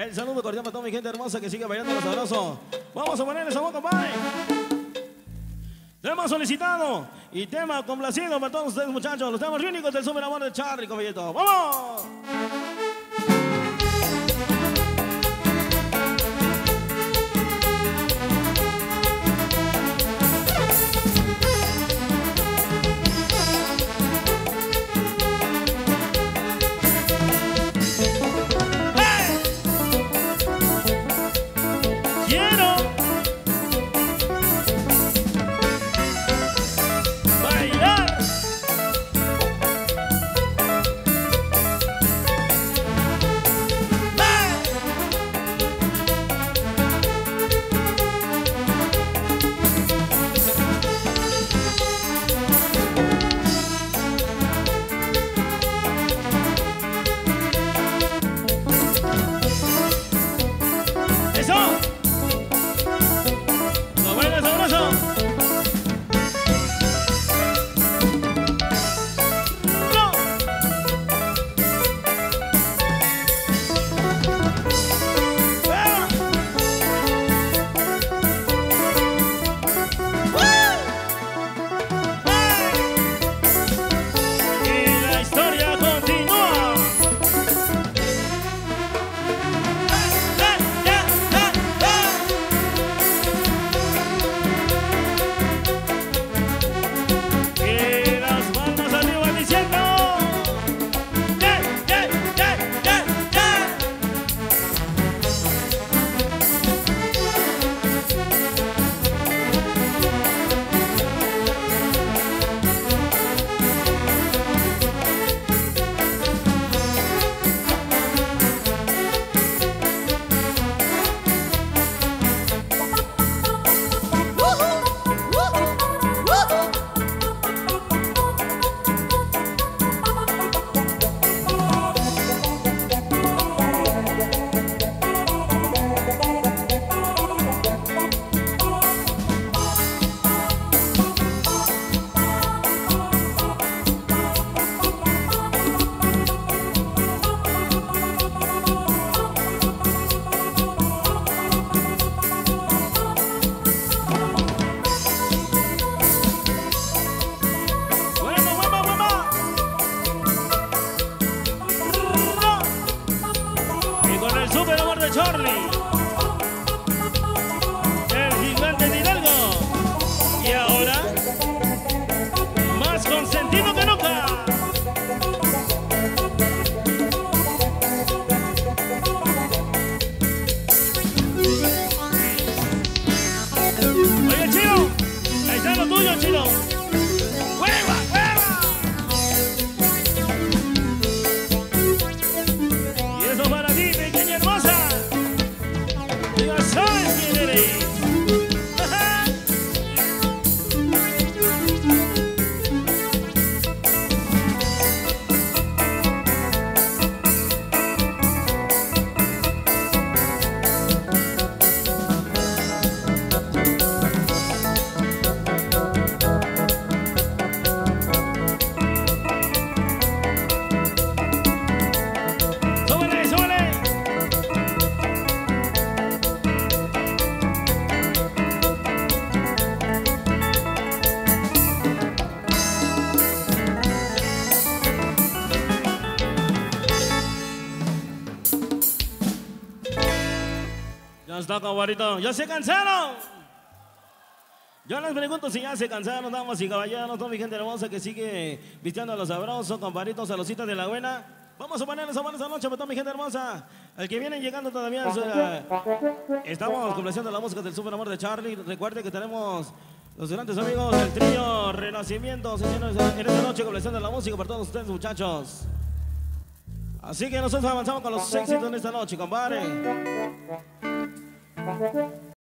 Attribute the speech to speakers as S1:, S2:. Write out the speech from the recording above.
S1: El saludo cordial para toda mi gente hermosa que sigue bailando los sabrosos. Vamos a ponerle esa boca, compadre. Tema solicitado y tema complacido para todos ustedes, muchachos. Los temas únicos del super amor de Charlie, caballito. ¡Vamos! Charlie, Tú Ya Ya está, cabarito. ¿Ya se cansaron? Yo les pregunto si ya se cansaron, damas y caballeros, toda mi gente hermosa que sigue vistiendo a los sabrosos, comparitos, salositas de la buena. Vamos a ponerles a esa noche para toda mi gente hermosa. El que viene llegando todavía, eh, estamos complaciendo la música del super amor de Charlie. Recuerde que tenemos los grandes amigos del trío Renacimiento, en esta noche complaciendo la música para todos ustedes, muchachos. Así que nosotros avanzamos con los éxitos en esta noche, compadre. Bye.